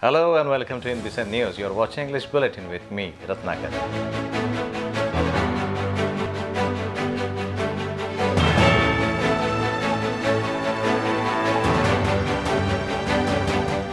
Hello and welcome to INBCN News. You're watching English Bulletin with me, Ratnakar.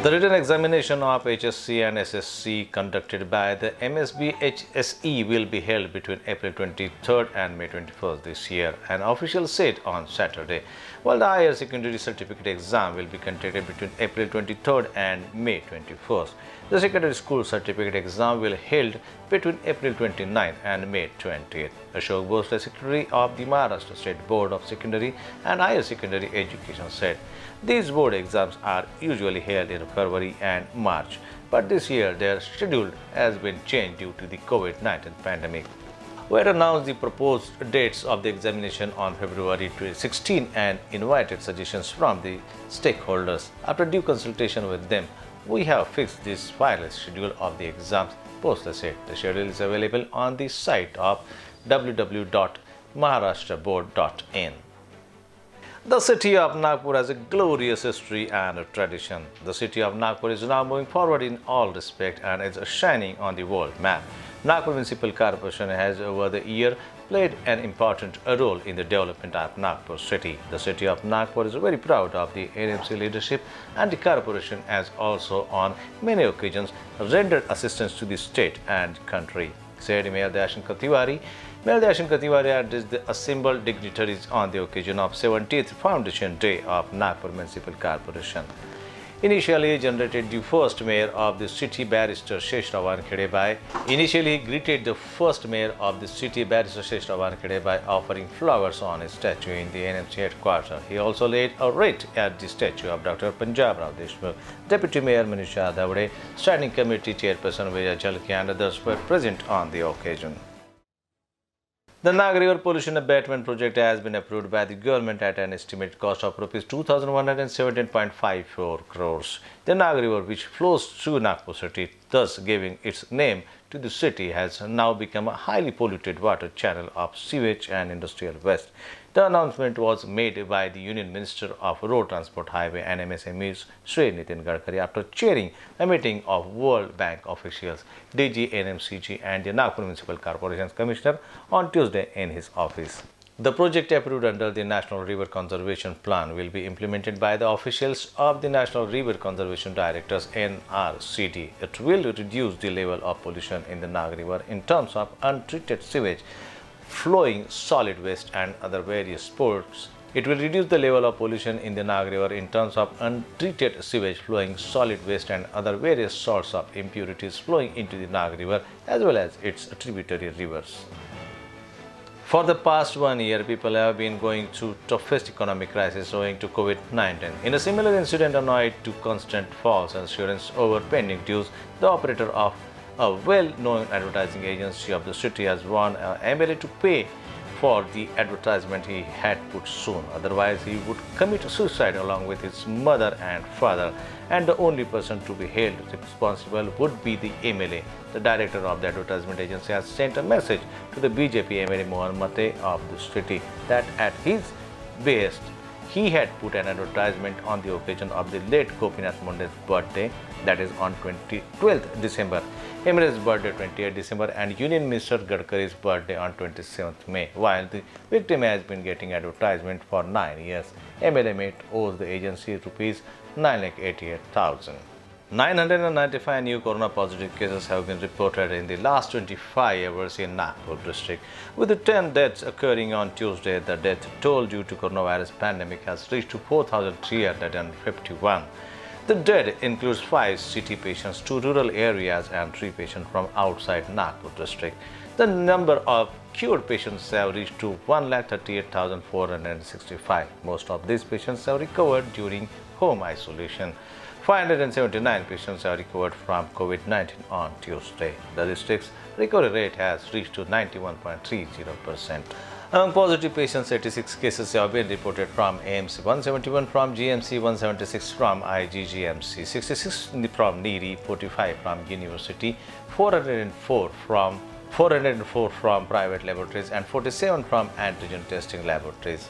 The written examination of HSC and SSC conducted by the MSB HSE will be held between April 23rd and May 21st this year, an official said on Saturday, while the higher secondary certificate exam will be conducted between April 23rd and May 21st. The secondary school certificate exam will held between April 29 and May 20th. Ashok Bhosle, Secretary of the Maharashtra State Board of Secondary and Higher Secondary Education said, these board exams are usually held in February and March, but this year their schedule has been changed due to the COVID-19 pandemic. We announced the proposed dates of the examination on February 2016 and invited suggestions from the stakeholders. After due consultation with them, we have fixed this final schedule of the exams, Bhosle said. The schedule is available on the site of www.maharashtraboard.in. The city of Nagpur has a glorious history and a tradition. The city of Nagpur is now moving forward in all respect and is shining on the world map. Nagpur Municipal Corporation has over the year played an important role in the development of Nagpur city. The city of Nagpur is very proud of the NMC leadership and the corporation has also on many occasions rendered assistance to the state and country, said Mayor Dayashankar Tiwari. Mayor Dayashankar Tiwari addressed the assembled dignitaries on the occasion of 70th Foundation Day of Nagpur Municipal Corporation. Initially generated the first mayor of the city barrister Sheshrao Wankhede by. Initially greeted the first mayor of the city barrister Sheshrao Wankhede by offering flowers on his statue in the NMC headquarters. He also laid a wreath at the statue of Dr. Punjab Rao Deshmukh. Deputy Mayor Manisha Dhawade, Standing Committee Chairperson Vijay Zalke and others were present on the occasion. The Nag River Pollution Abatement Project has been approved by the government at an estimated cost of rupees 2,117.54 crores. The Nag River, which flows through Nagpur city, thus giving its name to the city, has now become a highly polluted water channel of sewage and industrial waste. The announcement was made by the Union Minister of Road Transport, Highway and MSMEs, Sri Nitin Gadkari, after chairing a meeting of World Bank officials, DG, NMCG and the Nagpur Municipal Corporation's Commissioner on Tuesday in his office. The project approved under the National River Conservation Plan will be implemented by the officials of the National River Conservation Directorate NRCD. It will reduce the level of pollution in the Nag River in terms of untreated sewage flowing solid waste and other various sports. It will reduce the level of pollution in the Nag River in terms of untreated sewage flowing solid waste and other various sorts of impurities flowing into the Nag River as well as its tributary rivers. For the past one year, people have been going through toughest economic crisis owing to COVID-19. In a similar incident annoyed to constant false assurance over pending dues, the operator of a well-known advertising agency of the city has warned uh, MLA to pay for the advertisement he had put soon. Otherwise, he would commit suicide along with his mother and father. And the only person to be held responsible would be the MLA. The director of the advertisement agency has sent a message to the BJP MLA Mohan Mate of the city that at his best, he had put an advertisement on the occasion of the late Gopinath Munde's birthday, that is on 20, 12th December, Emirates birthday 28th December, and Union Minister Gadkari's birthday on 27th May. While the victim has been getting advertisement for nine years, MLA Mate owes the agency rupees 9,88,000. 995 new corona positive cases have been reported in the last 25 hours in Nagpur district. With the 10 deaths occurring on Tuesday, the death toll due to coronavirus pandemic has reached to 4,351. The dead includes 5 city patients, 2 rural areas and 3 patients from outside Nagpur district. The number of cured patients have reached to 1,38,465. Most of these patients have recovered during home isolation. 579 patients have recovered from COVID-19 on Tuesday. The district's recovery rate has reached to 91.30%. Among positive patients, 86 cases have been reported from AMC, 171 from GMC, 176 from IGGMC, 66 from NEERI, 45 from University, 404 from 404 from private laboratories and 47 from antigen testing laboratories.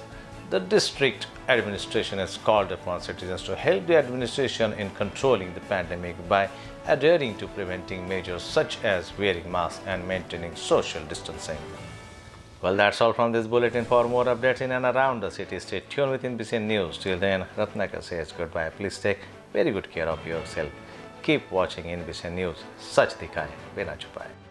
The district administration has called upon citizens to help the administration in controlling the pandemic by adhering to preventing measures such as wearing masks and maintaining social distancing. Well, that's all from this bulletin. For more updates in and around the city, stay tuned with INBCN News. Till then, Ratnaka says goodbye. Please take very good care of yourself. Keep watching INBCN News. Sach dikhaye, bina chupaye.